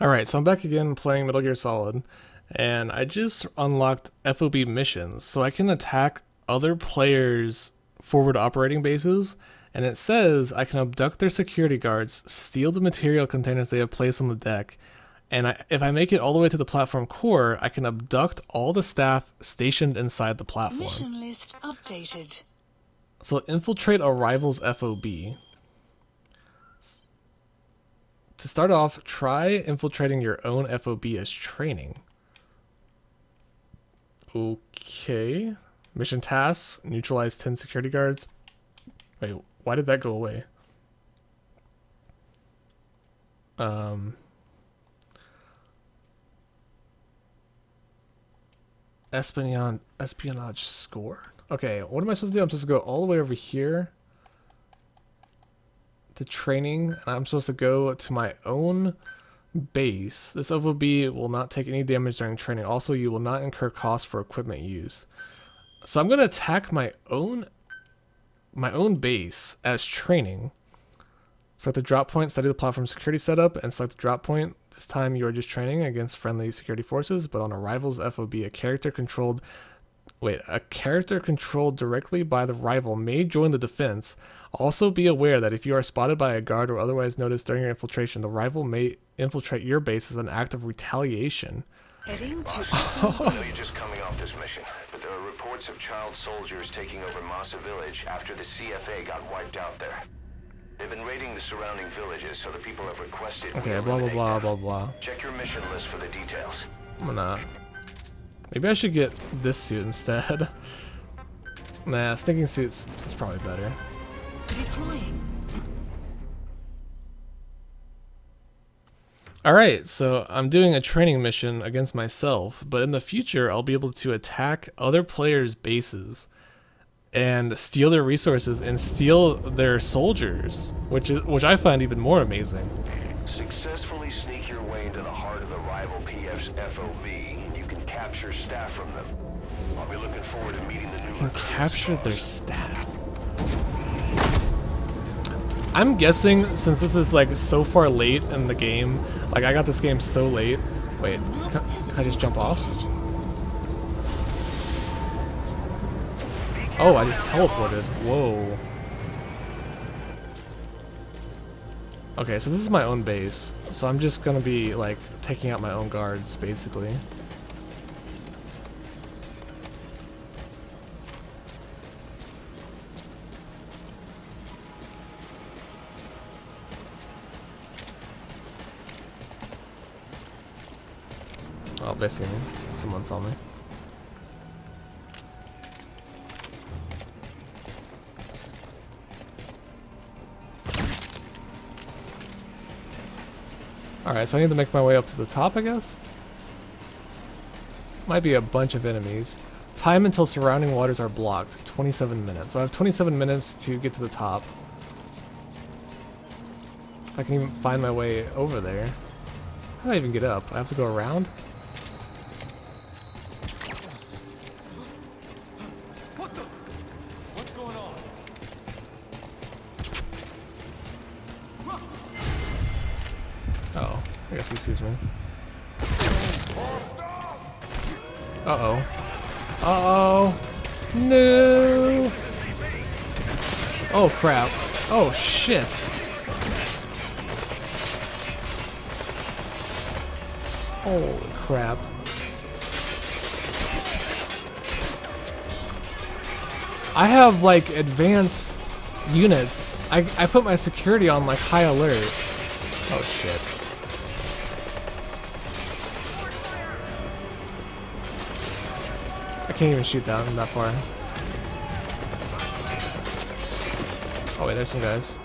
Alright, so I'm back again playing Metal Gear Solid, and I just unlocked FOB missions, so I can attack other players' forward operating bases, and it says I can abduct their security guards, steal the material containers they have placed on the deck, and I, if I make it all the way to the platform core, I can abduct all the staff stationed inside the platform. Mission list updated. So infiltrate a rival's FOB. To start off, try infiltrating your own FOB as training. Okay. Mission tasks, neutralize 10 security guards. Wait, why did that go away? Um... Espionage, espionage score? Okay, what am I supposed to do? I'm supposed to go all the way over here to training, and I'm supposed to go to my own base. This FOB will not take any damage during training. Also, you will not incur costs for equipment used. So I'm going to attack my own my own base as training. Select the drop point, study the platform security setup, and select the drop point. This time you are just training against friendly security forces, but on a rival's FOB, a character controlled Wait, a character controlled directly by the rival may join the defense. Also be aware that if you are spotted by a guard or otherwise noticed during your infiltration, the rival may infiltrate your base as an act of retaliation. Heading to I know you're just coming off this mission, but there are reports of child soldiers taking over Masa Village after the CFA got wiped out there. They've been raiding the surrounding villages, so the people have requested. Okay, blah blah blah blah blah. Check your mission list for the details. I'm gonna. Maybe I should get this suit instead. nah, sneaking suits is probably better. deploying. Alright, so I'm doing a training mission against myself, but in the future I'll be able to attack other players' bases and steal their resources and steal their soldiers, which is which I find even more amazing. Successfully sneak your way into the heart of the rival PF's FOB, and you can capture staff from them. I'll be looking forward to meeting the new Can capture their staff. I'm guessing since this is like so far late in the game, like I got this game so late. Wait, can, can I just jump off? Oh, I just teleported. Whoa. Okay, so this is my own base. So I'm just gonna be like taking out my own guards, basically. Oh, they see me. Someone saw me. Alright, so I need to make my way up to the top, I guess? Might be a bunch of enemies. Time until surrounding waters are blocked. 27 minutes. So I have 27 minutes to get to the top. If I can even find my way over there. How do I even get up? I have to go around? Oh. Oh, shit. Holy crap. I have, like, advanced units. I, I put my security on, like, high alert. Oh, shit. I can't even shoot down that far. Oh wait, there's some guys.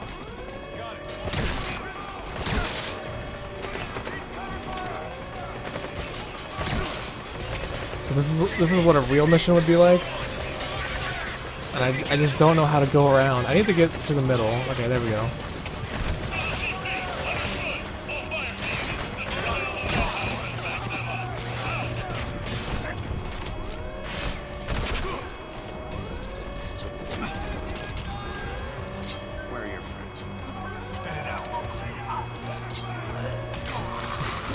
So this is this is what a real mission would be like. And I, I just don't know how to go around. I need to get to the middle. Okay, there we go.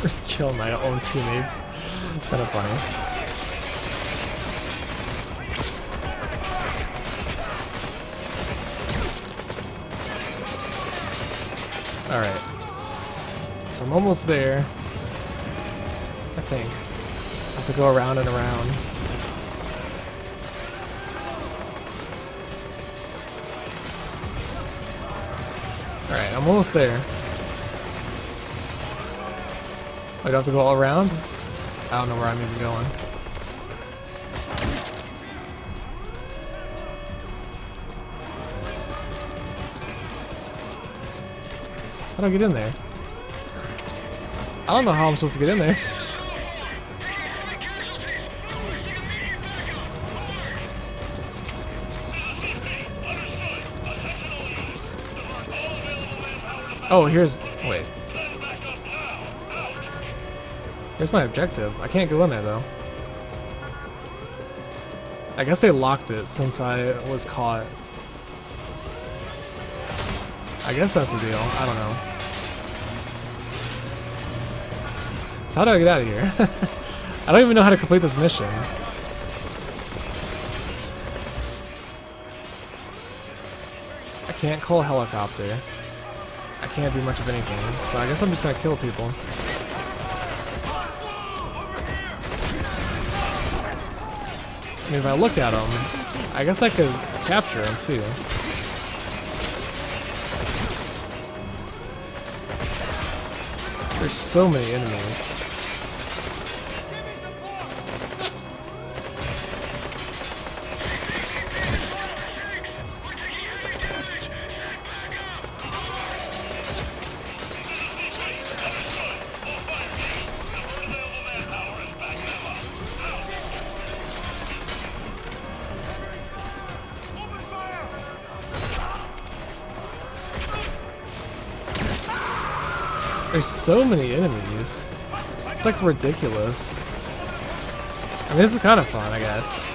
Killing my own teammates. Kind of funny. Alright. So I'm almost there. I think. I have to go around and around. Alright, I'm almost there. I don't have to go all around? I don't know where I'm even going. How do I get in there? I don't know how I'm supposed to get in there. Oh, here's... Wait. Here's my objective. I can't go in there, though. I guess they locked it since I was caught. I guess that's the deal. I don't know. So how do I get out of here? I don't even know how to complete this mission. I can't call a helicopter. I can't do much of anything, so I guess I'm just gonna kill people. I mean, if I look at them, I guess I could capture them too. There's so many enemies. There's so many enemies. It's like ridiculous. I mean, this is kind of fun, I guess.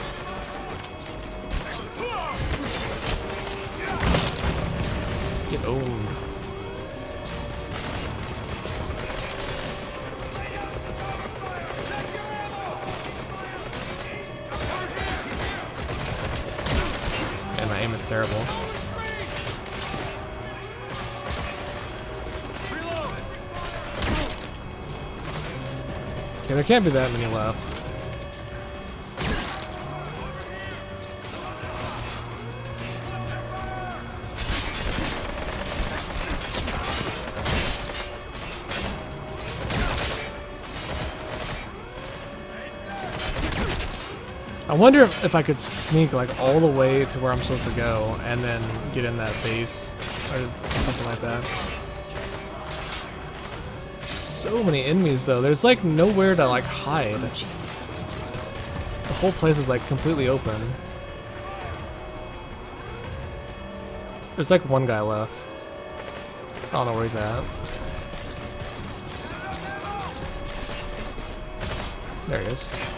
Can't be that many left. I wonder if, if I could sneak like all the way to where I'm supposed to go and then get in that base or something like that. So many enemies though. There's like nowhere to like hide. The whole place is like completely open. There's like one guy left. I don't know where he's at. There he is.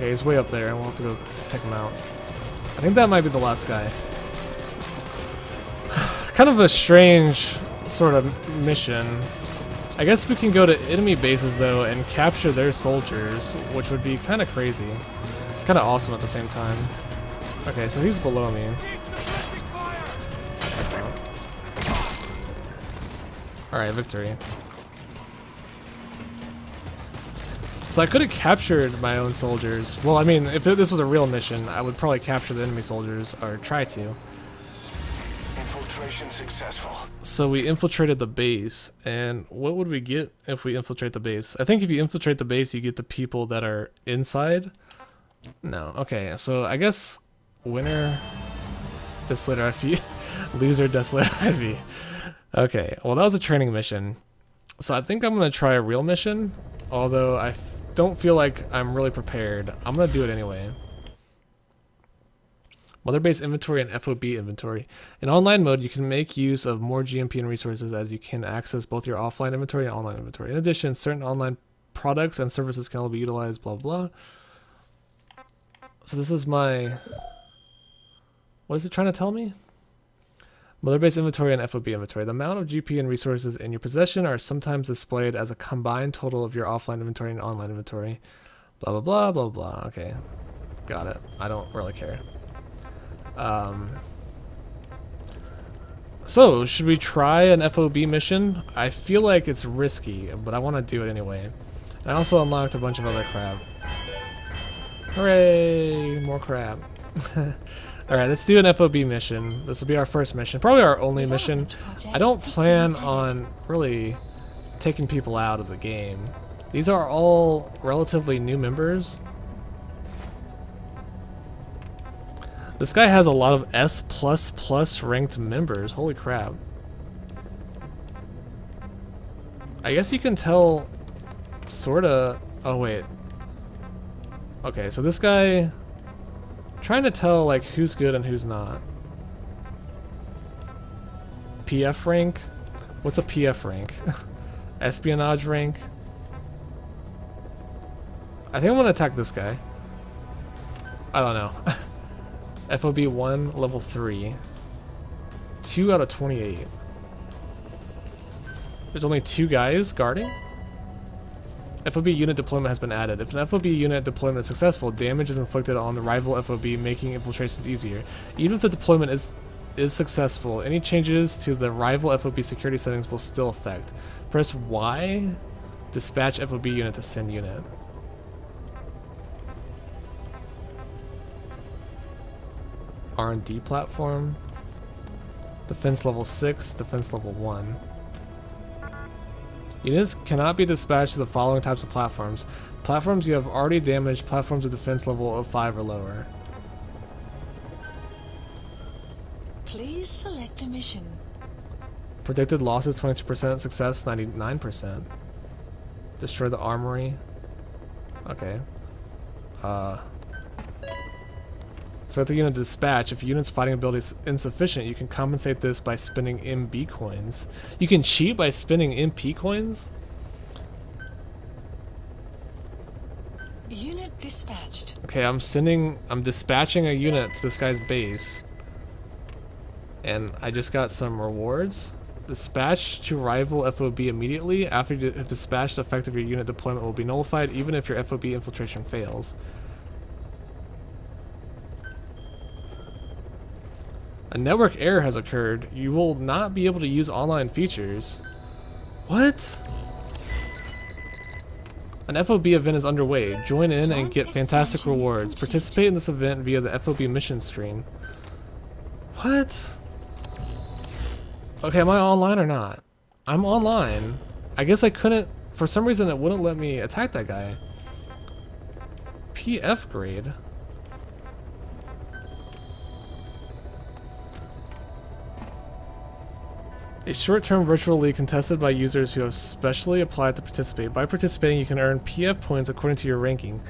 Okay, he's way up there, and we'll have to go take him out. I think that might be the last guy. kind of a strange sort of mission. I guess we can go to enemy bases, though, and capture their soldiers, which would be kind of crazy. Kind of awesome at the same time. Okay, so he's below me. Alright, victory. So I could have captured my own soldiers. Well, I mean, if this was a real mission, I would probably capture the enemy soldiers, or try to. Infiltration successful. So we infiltrated the base, and what would we get if we infiltrate the base? I think if you infiltrate the base, you get the people that are inside. No, okay, so I guess winner, Desolater IV, loser, Desolater IV. Okay, well that was a training mission. So I think I'm going to try a real mission, although I don't feel like I'm really prepared. I'm going to do it anyway. Mother base inventory and FOB inventory. In online mode, you can make use of more GMP and resources as you can access both your offline inventory and online inventory. In addition, certain online products and services can only be utilized, blah, blah. So this is my... What is it trying to tell me? Mother base inventory and FOB inventory. The amount of GP and resources in your possession are sometimes displayed as a combined total of your offline inventory and online inventory. Blah, blah, blah, blah, blah. Okay. Got it. I don't really care. Um, so, should we try an FOB mission? I feel like it's risky, but I want to do it anyway. I also unlocked a bunch of other crap. Hooray! More crap. Alright, let's do an FOB mission. This will be our first mission. Probably our only mission. I don't plan on really taking people out of the game. These are all relatively new members. This guy has a lot of S++ plus plus ranked members. Holy crap. I guess you can tell sorta... Oh, wait. Okay, so this guy... Trying to tell, like, who's good and who's not. PF rank? What's a PF rank? Espionage rank? I think I'm gonna attack this guy. I don't know. FOB 1, level 3. 2 out of 28. There's only two guys guarding? FOB unit deployment has been added. If an FOB unit deployment is successful, damage is inflicted on the rival FOB, making infiltrations easier. Even if the deployment is is successful, any changes to the rival FOB security settings will still affect. Press Y, dispatch FOB unit to send unit. R&D platform. Defense level 6, defense level 1. Units cannot be dispatched to the following types of platforms. Platforms you have already damaged, platforms of defense level of 5 or lower. Please select a mission. Predicted losses 22%, success 99%. Destroy the armory. Okay. Uh, Select the unit dispatch. If a unit's fighting ability is insufficient, you can compensate this by spending MB coins. You can cheat by spending MB coins? Unit dispatched. Okay, I'm sending, I'm dispatching a unit to this guy's base. And I just got some rewards. Dispatch to rival FOB immediately. After you have dispatched, the effect of your unit deployment will be nullified even if your FOB infiltration fails. A network error has occurred. You will not be able to use online features. What? An FOB event is underway. Join in and get fantastic rewards. Participate in this event via the FOB mission screen. What? Okay, am I online or not? I'm online. I guess I couldn't... For some reason, it wouldn't let me attack that guy. PF grade? A short-term virtual league contested by users who have specially applied to participate. By participating, you can earn PF points according to your ranking.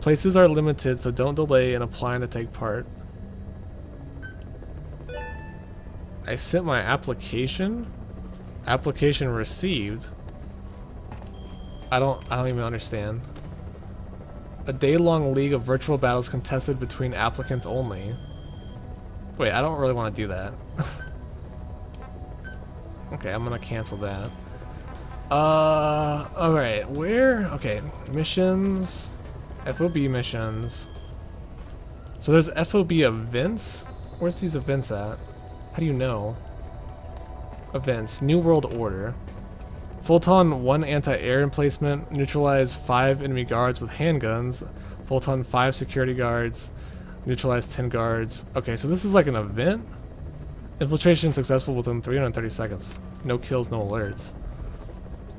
Places are limited, so don't delay in applying to take part. I sent my application? Application received? I don't I don't even understand. A day-long league of virtual battles contested between applicants only. Wait, I don't really want to do that. Okay, I'm gonna cancel that. Uh, alright, where? Okay, missions, FOB missions. So there's FOB events? Where's these events at? How do you know? Events, New World Order. Photon 1 anti-air emplacement, neutralize 5 enemy guards with handguns, Photon 5 security guards, neutralize 10 guards. Okay, so this is like an event? Infiltration successful within 330 seconds. No kills, no alerts.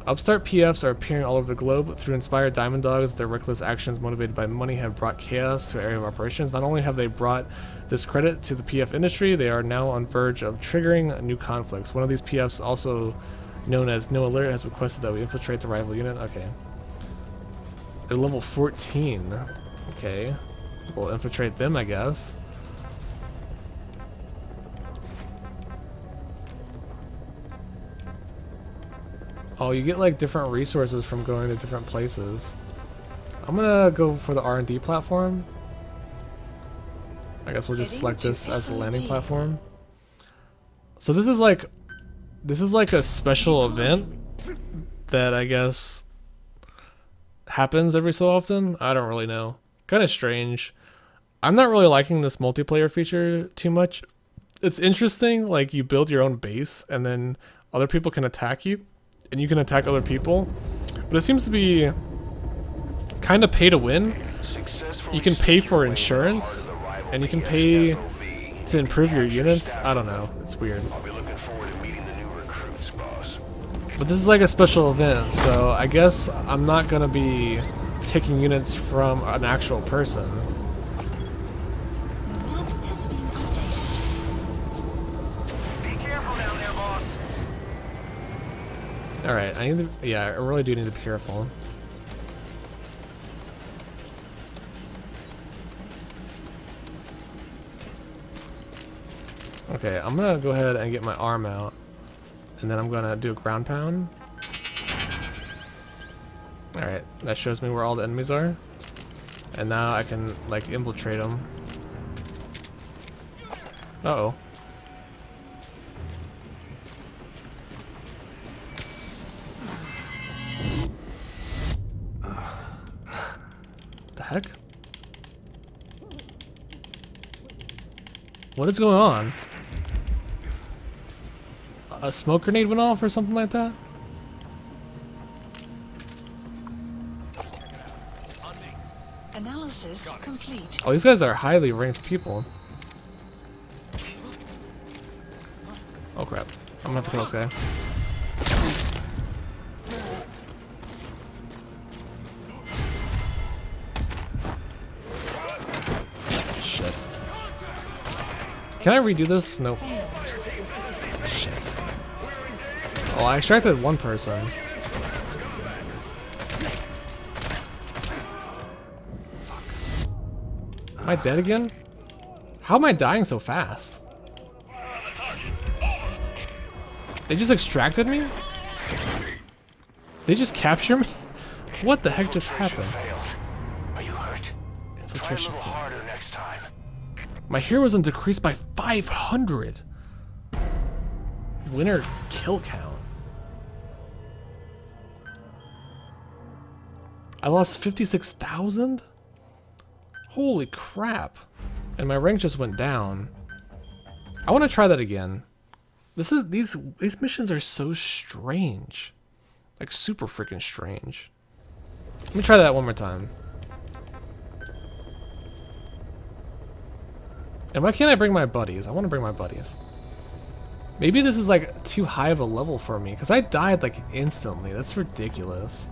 Upstart PFs are appearing all over the globe. Through inspired Diamond Dogs, their reckless actions motivated by money have brought chaos to area of operations. Not only have they brought discredit to the PF industry, they are now on verge of triggering new conflicts. One of these PFs, also known as No Alert, has requested that we infiltrate the rival unit. Okay. They're level 14. Okay. We'll infiltrate them, I guess. Oh, you get like different resources from going to different places. I'm gonna go for the R&D platform. I guess we'll just select this as the landing platform. So this is like, this is like a special event that I guess happens every so often. I don't really know. Kind of strange. I'm not really liking this multiplayer feature too much. It's interesting, like you build your own base and then other people can attack you and you can attack other people. But it seems to be kind of pay to win You can pay for insurance, and you can pay to improve your units. I don't know. It's weird. To. But this is like a special event, so I guess I'm not gonna be taking units from an actual person. Alright, I need to, yeah, I really do need to be careful. Okay, I'm gonna go ahead and get my arm out, and then I'm gonna do a ground pound. Alright, that shows me where all the enemies are. And now I can, like, infiltrate them. Uh-oh. The What is going on? A smoke grenade went off or something like that? Analysis complete. Oh, these guys are highly ranked people. Oh crap. I'm gonna have to kill this guy. Can I redo this? Nope. Shit. Oh, I extracted one person. Am I dead again? How am I dying so fast? They just extracted me? They just capture me? What the heck just happened? Are you hurt? Try a Infiltration little failed. harder next time. My heroism decreased by 500. Winner kill count. I lost 56,000? Holy crap. And my rank just went down. I want to try that again. This is these these missions are so strange. Like super freaking strange. Let me try that one more time. And why can't I bring my buddies? I want to bring my buddies. Maybe this is like too high of a level for me because I died like instantly. That's ridiculous.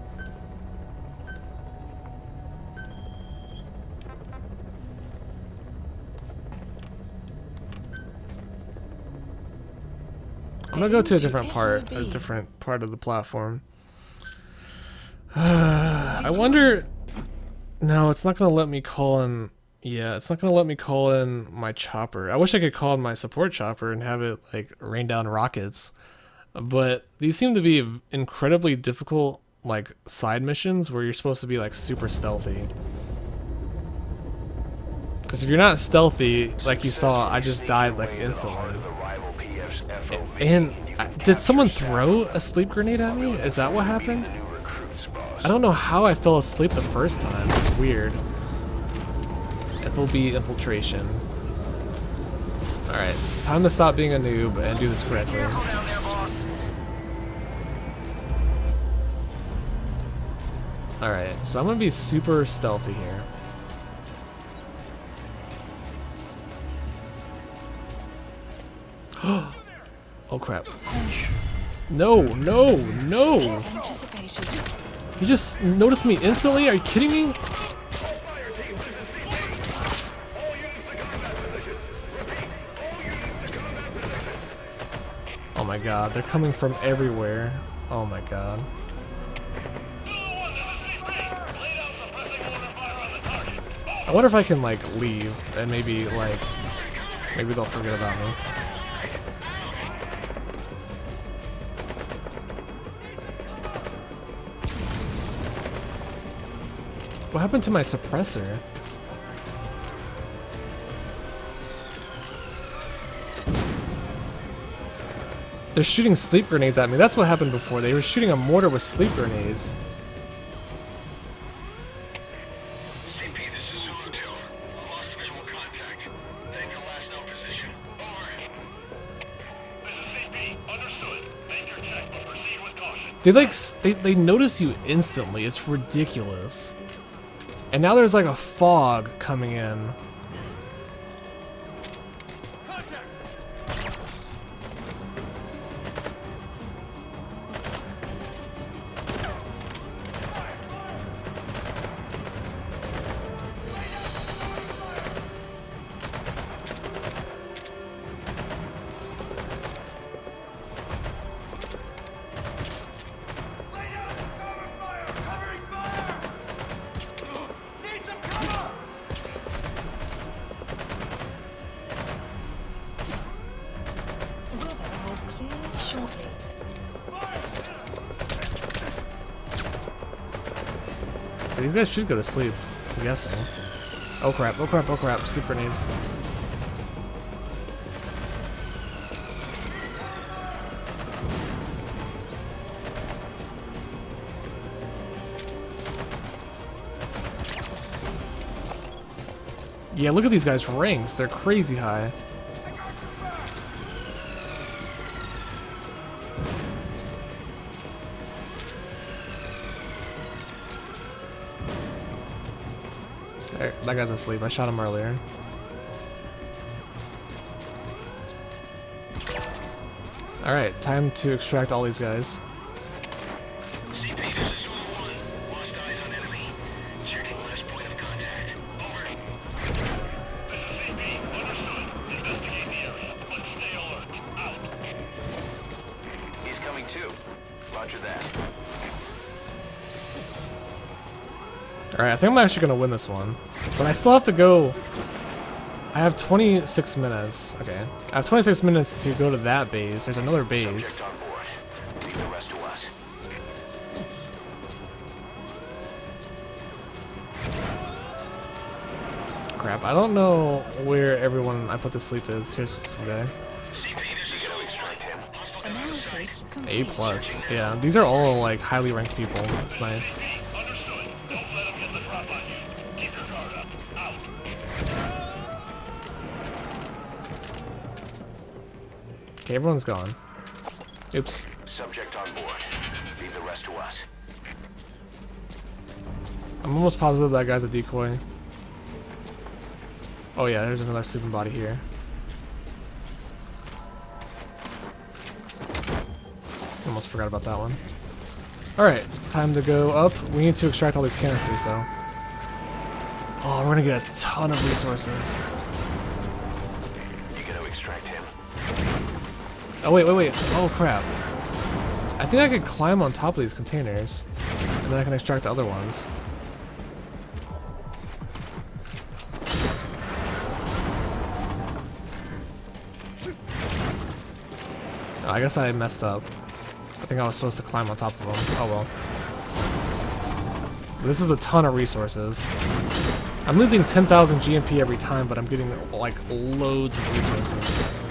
I'm gonna go to a different part, a different part of the platform. I wonder. No, it's not gonna let me call in. Yeah, it's not gonna let me call in my chopper. I wish I could call in my support chopper and have it like rain down rockets. But these seem to be incredibly difficult, like side missions where you're supposed to be like super stealthy. Because if you're not stealthy, like you saw, I just died like instantly. And I, did someone throw a sleep grenade at me? Is that what happened? I don't know how I fell asleep the first time. It's weird. FOB infiltration. Alright, time to stop being a noob and do this correctly. Alright, so I'm gonna be super stealthy here. oh crap. No, no, no! You just noticed me instantly? Are you kidding me? Oh my god, they're coming from everywhere. Oh my god. I wonder if I can, like, leave and maybe, like, maybe they'll forget about me. What happened to my suppressor? They're shooting sleep grenades at me. That's what happened before. They were shooting a mortar with sleep grenades. CP, this is Zulu 2. Lost visual contact. Tango last known position. Over. This is CP. Understood. Make your proceed with caution. They like they they notice you instantly. It's ridiculous. And now there's like a fog coming in. These guys should go to sleep. I'm guessing. Oh crap! Oh crap! Oh crap! Sleep grenades. Yeah, look at these guys' ranks. They're crazy high. That guy's asleep. I shot him earlier. Alright, time to extract all these guys. CP, this is Zulu 1. Lost eyes on enemy. Checking last point of contact. Over. This is CP. Understood. Investigate the area, but stay alert. Out. He's coming too. Roger that. Alright, I think I'm actually gonna win this one. But I still have to go... I have 26 minutes. Okay. I have 26 minutes to go to that base. There's another base. Crap, I don't know where everyone I put to sleep is. Here's some guy. A plus. Yeah, these are all like highly ranked people. It's nice. Okay, everyone's gone. Oops. Subject on board. Leave the rest to us. I'm almost positive that guy's a decoy. Oh yeah, there's another sleeping body here. Almost forgot about that one. Alright, time to go up. We need to extract all these canisters though. Oh, we're gonna get a ton of resources. Oh wait, wait, wait. Oh crap. I think I could climb on top of these containers. And then I can extract the other ones. Oh, I guess I messed up. I think I was supposed to climb on top of them. Oh well. This is a ton of resources. I'm losing 10,000 GMP every time, but I'm getting like loads of resources.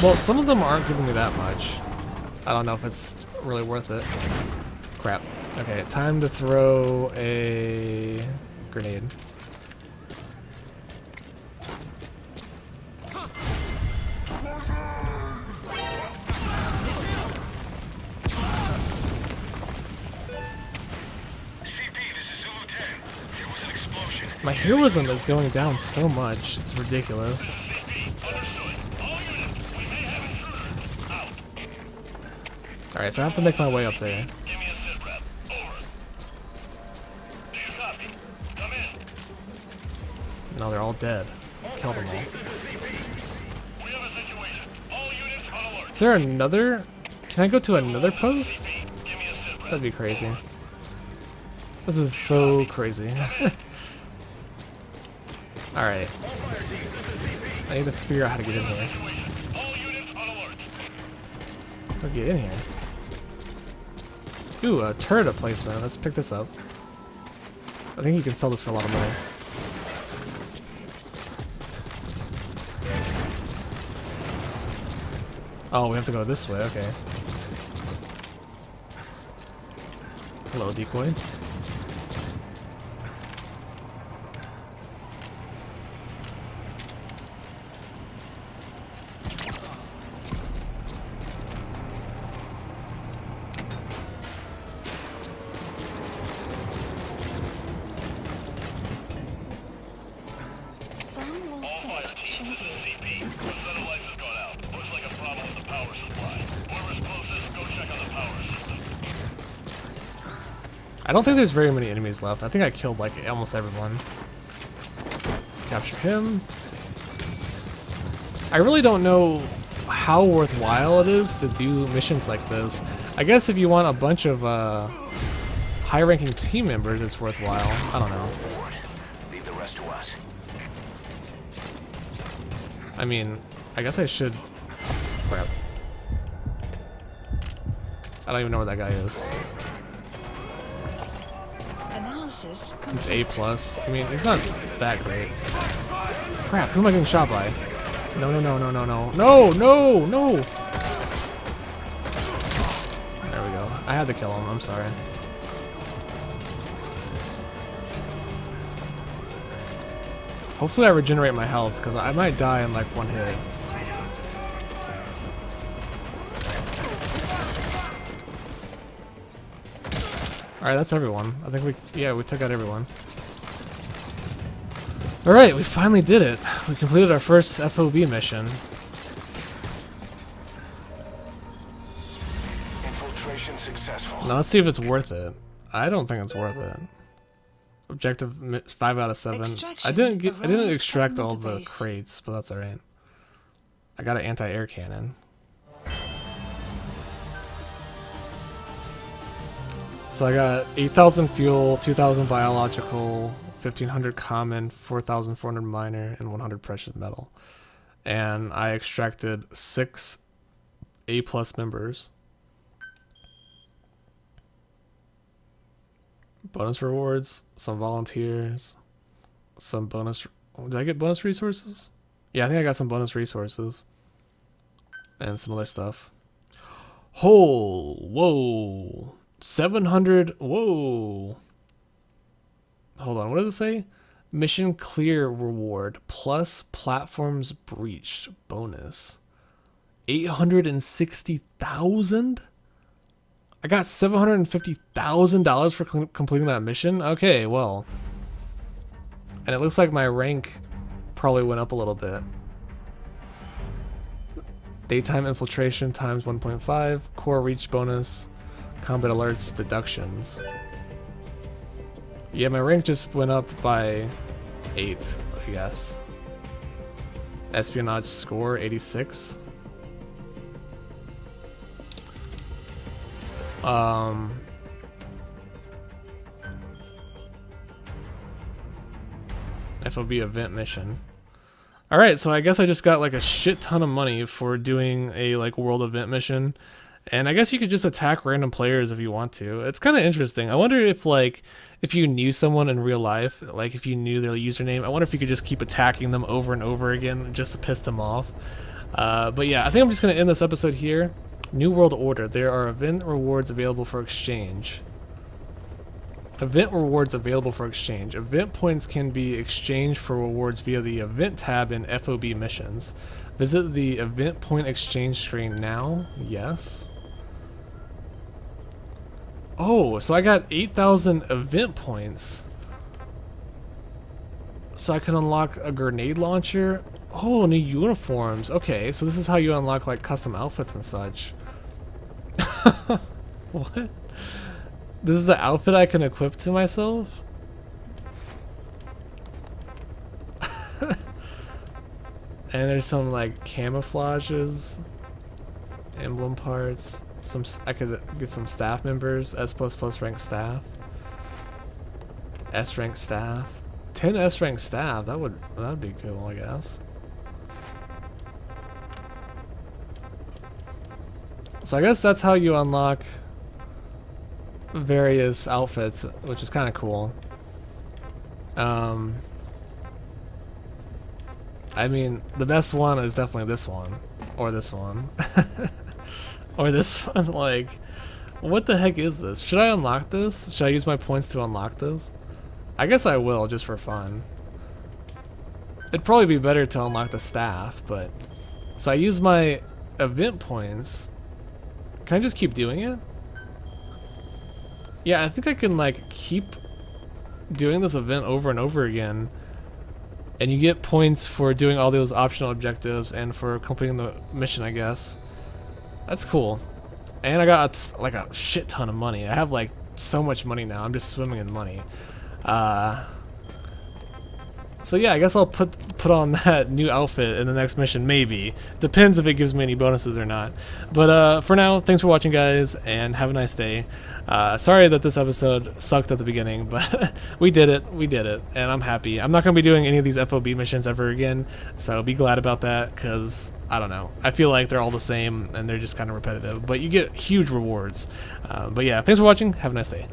Well, some of them aren't giving me that much. I don't know if it's really worth it. Crap. Okay, time to throw a grenade. CP, this is Zulu 10. There was an explosion. My heroism is going down so much. It's ridiculous. CP, understood. All units, we may have intruders. Out. Alright, so I have to make my way up there. No, they're all dead. Kill them all. Is there another? Can I go to another post? That'd be crazy. This is so crazy. Alright. I need to figure out how to get in here. To get in here? Ooh, a turret placement. Let's pick this up. I think you can sell this for a lot of money. Oh, we have to go this way, okay. Hello, decoy. Don't think there's very many enemies left. I think I killed like almost everyone. Capture him. I really don't know how worthwhile it is to do missions like this. I guess if you want a bunch of uh, high-ranking team members, it's worthwhile. I don't know. Leave the rest to us. I mean, I guess I should. Crap. I don't even know where that guy is. He's. A plus. I mean, he's not that great. Crap, who am I getting shot by? No, no, no, no, no, no. No, no, no! There we go. I had to kill him, I'm sorry. Hopefully I regenerate my health, because I might die in like one hit. Alright, that's everyone. I think we, yeah, we took out everyone. Alright, we finally did it. We completed our first FOB mission. Infiltration successful. Now let's see if it's worth it. I don't think it's worth it. Objective five out of seven. I didn't get. I didn't extract all the the base. crates, but that's alright. I got an anti-air cannon. So I got 8,000 fuel, 2,000 biological, 1,500 common, 4,400 minor, and 100 precious metal. And I extracted six A plus members. Bonus rewards, some volunteers, some bonus. Did I get bonus resources? Yeah, I think I got some bonus resources. And some other stuff. Whole, whoa. 700, whoa. Hold on, what does it say? Mission clear reward plus platforms breached bonus. 860,000? I got $750,000 for completing that mission? Okay, well. And it looks like my rank probably went up a little bit. Daytime infiltration times 1.5, core reach bonus, combat alerts, deductions. Yeah, my rank just went up by 8, I guess. Espionage score 86. Um FOB event mission. Alright, so I guess I just got like a shit ton of money for doing a like world event mission. And I guess you could just attack random players if you want to. It's kind of interesting. I wonder if like if you knew someone in real life, like if you knew their username, I wonder if you could just keep attacking them over and over again just to piss them off. Uh, but yeah, I think I'm just gonna end this episode here. New World Order. There are event rewards available for exchange. Event rewards available for exchange. Event points can be exchanged for rewards via the Event tab in FOB missions. Visit the Event Point Exchange screen now. Yes. Oh, so I got 8,000 event points. So I can unlock a grenade launcher. Oh, new uniforms. Okay, so this is how you unlock like custom outfits and such. what? This is the outfit I can equip to myself? and there's some like camouflages, emblem parts. Some I could get some staff members, S++ plus rank staff. S rank staff. 10 S rank staff. That would that'd be cool, I guess. So I guess that's how you unlock various outfits, which is kind of cool. Um, I mean, the best one is definitely this one, or this one. or this one. Like, what the heck is this? Should I unlock this? Should I use my points to unlock this? I guess I will, just for fun. It'd probably be better to unlock the staff, but... So I use my event points. Can I just keep doing it? Yeah, I think I can, like, keep doing this event over and over again. And you get points for doing all those optional objectives and for completing the mission, I guess. That's cool. And I got, like, a shit ton of money. I have, like, so much money now. I'm just swimming in money. Uh, so yeah, I guess I'll put put on that new outfit in the next mission, maybe. Depends if it gives me any bonuses or not. But uh, for now, thanks for watching, guys, and have a nice day. Uh, sorry that this episode sucked at the beginning, but we did it. We did it, and I'm happy. I'm not going to be doing any of these FOB missions ever again, so be glad about that, because, I don't know. I feel like they're all the same, and they're just kind of repetitive, but you get huge rewards. Uh, but yeah, thanks for watching. Have a nice day.